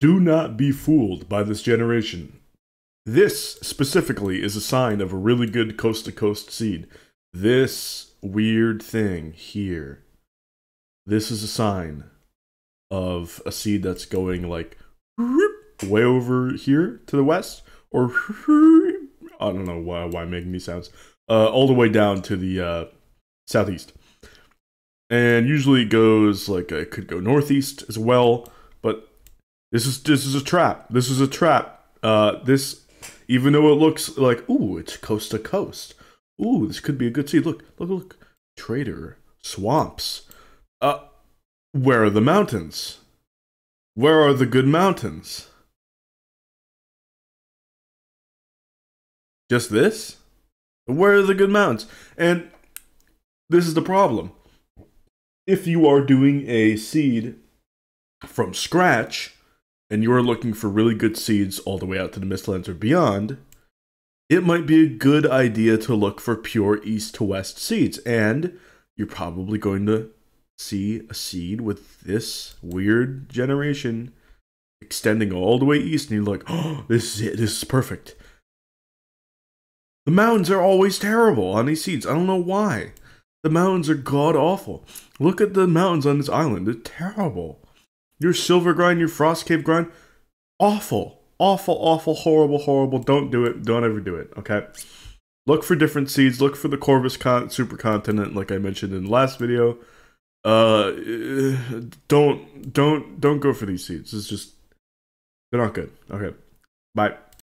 Do not be fooled by this generation. This specifically is a sign of a really good coast to coast seed. This weird thing here. This is a sign of a seed that's going like way over here to the west or I don't know why why I'm making these sounds. Uh, all the way down to the uh, southeast. And usually it goes like it could go northeast as well, this is this is a trap. This is a trap. Uh, this even though it looks like ooh, it's coast to coast. Ooh, this could be a good seed. Look, look, look. Trader swamps. Uh, where are the mountains? Where are the good mountains? Just this? Where are the good mountains? And this is the problem. If you are doing a seed from scratch and you are looking for really good seeds all the way out to the Mistlands or beyond, it might be a good idea to look for pure east to west seeds. And you're probably going to see a seed with this weird generation extending all the way east, and you're like, oh, this is it, this is perfect. The mountains are always terrible on these seeds. I don't know why. The mountains are god awful. Look at the mountains on this island. They're terrible. Your silver grind, your frost cave grind, awful. Awful, awful, horrible, horrible. Don't do it. Don't ever do it. Okay. Look for different seeds. Look for the Corvus con- supercontinent, like I mentioned in the last video. Uh, don't don't don't go for these seeds. It's just they're not good. Okay. Bye.